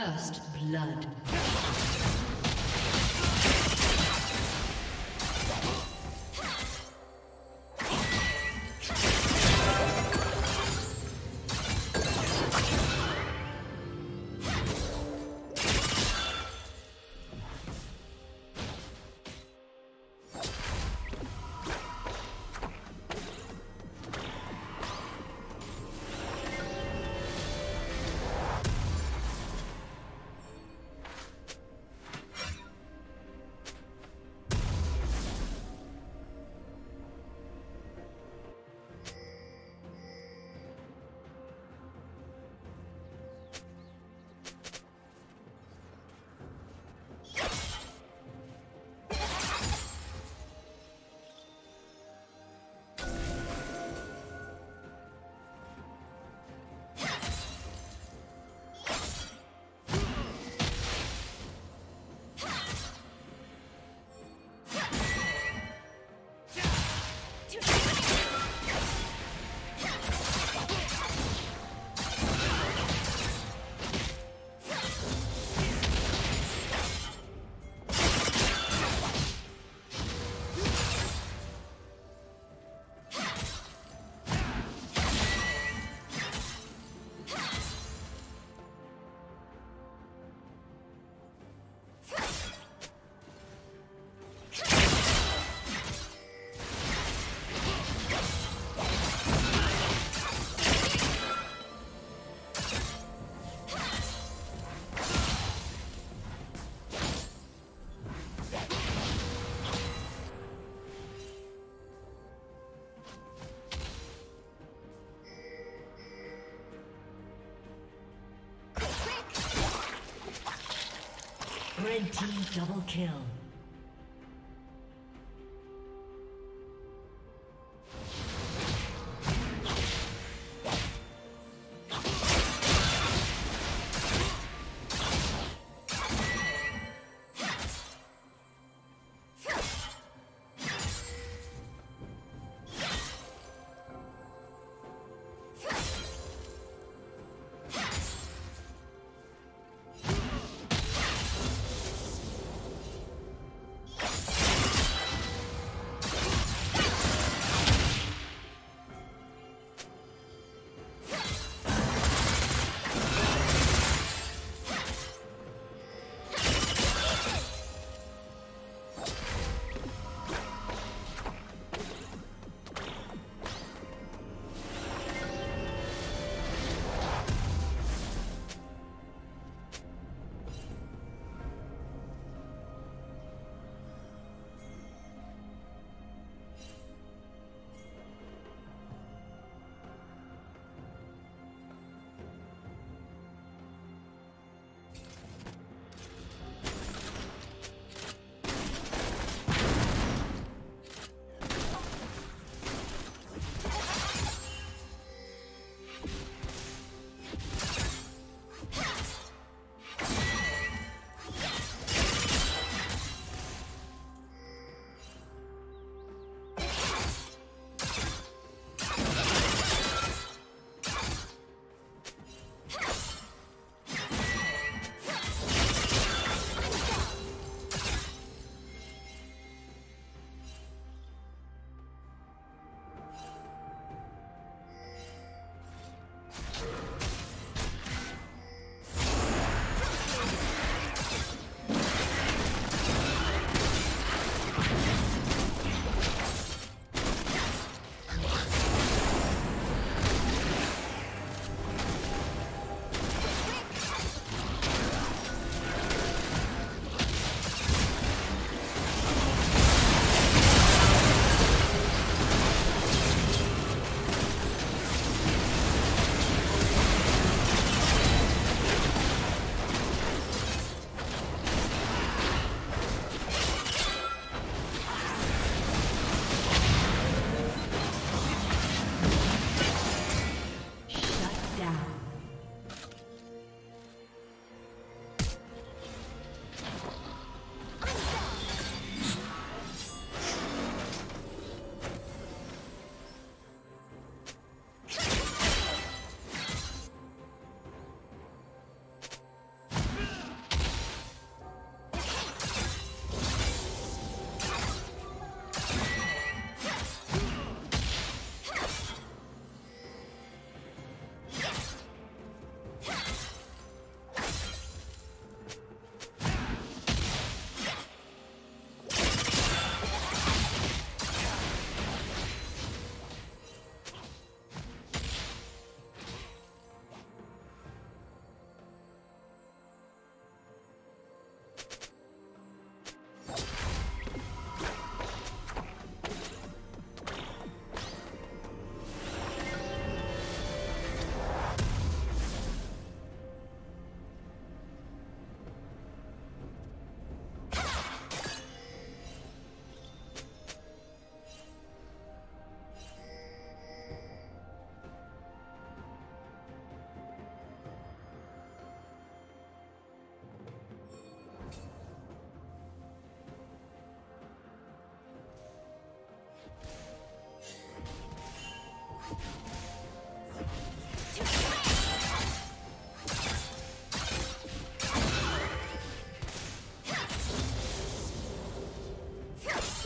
First blood. Team double kill.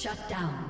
Shut down.